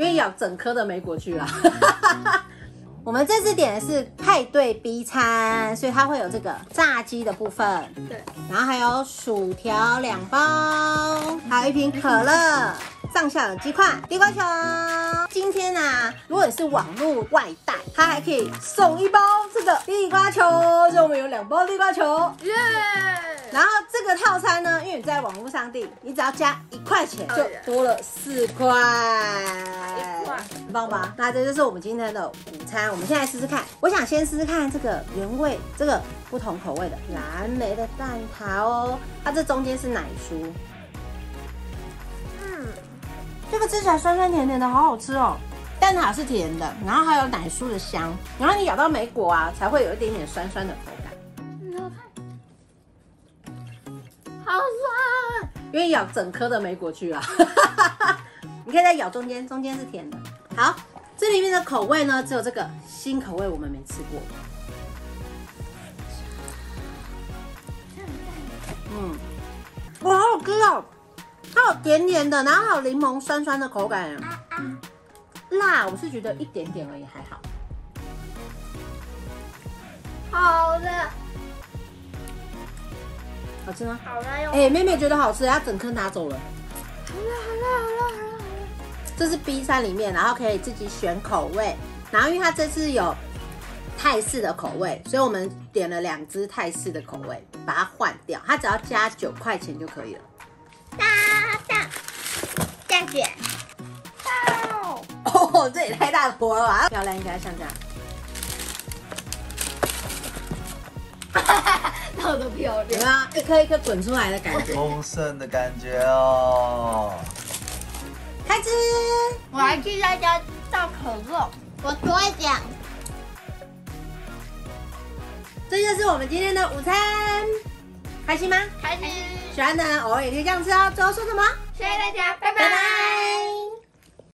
愿意咬整颗的莓果去啦。我们这次点的是派对 B 餐，所以它会有这个炸鸡的部分，对，然后还有薯条两包，还有一瓶可乐，上下有鸡块、地瓜球。今天呢、如果你是网络外带，它还可以送一包这个地瓜球，所以我们有两包地瓜球。耶！然后这个套餐呢，因为你在网络上订，你只要加一块钱，就多了四块，很棒吧？那这就是我们今天的午餐，我们现在试试看。我想先试试看这个原味，这个不同口味的蓝莓的蛋挞哦，它这中间是奶酥，嗯，这个吃起来酸酸甜甜的，好好吃哦。蛋挞是甜的，然后还有奶酥的香，然后你咬到莓果啊，才会有一点点酸酸的。好酸。因为咬整颗的莓果去啊，你可以再咬中间，中间是甜的。好，这里面的口味呢，只有这个新口味我们没吃过。嗯，哇，好好吃哦！它有甜甜的，然后还有柠檬酸酸的口感。辣，我是觉得一点点而已，还好。好的，好吃吗？好了哟。哎、妹妹觉得好吃，她整颗拿走了。好了，好了，好了，好了。这是 B 三里面，然后可以自己选口味。然后因为它这次有泰式的口味，所以我们点了两只泰式的口味，把它换掉。它只要加九块钱就可以了。大大大姐，到哦，这也太大坨了吧！漂亮，应该像这样。闹得漂有亮。没有一颗一颗滚出来的感觉？丰盛的感觉哦。开吃！我还替大家倒可乐，我多一点。这就是我们今天的午餐，开心吗？开心，喜欢的人偶尔也可以这样吃哦。最后说什么？谢谢大家，拜拜拜。